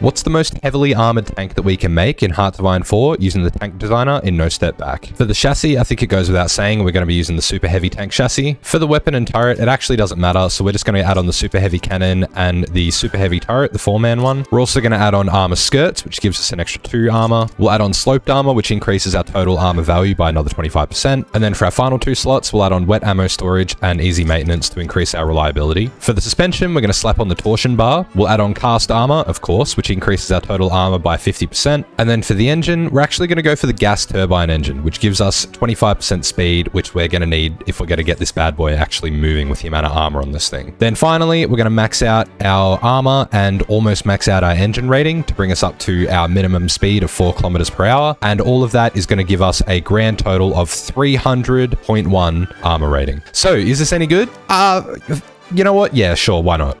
What's the most heavily armored tank that we can make in Heart of Iron 4 using the tank designer in No Step Back? For the chassis, I think it goes without saying we're going to be using the super heavy tank chassis. For the weapon and turret, it actually doesn't matter, so we're just going to add on the super heavy cannon and the super heavy turret, the four-man one. We're also going to add on armor skirts, which gives us an extra two armor. We'll add on sloped armor, which increases our total armor value by another 25%. And then for our final two slots, we'll add on wet ammo storage and easy maintenance to increase our reliability. For the suspension, we're going to slap on the torsion bar. We'll add on cast armor, of course, which increases our total armor by 50%. And then for the engine, we're actually going to go for the gas turbine engine, which gives us 25% speed, which we're going to need if we're going to get this bad boy actually moving with the amount of armor on this thing. Then finally, we're going to max out our armor and almost max out our engine rating to bring us up to our minimum speed of 4 kilometers per hour. And all of that is going to give us a grand total of 300.1 armor rating. So, is this any good? Uh, you know what? Yeah, sure, why not?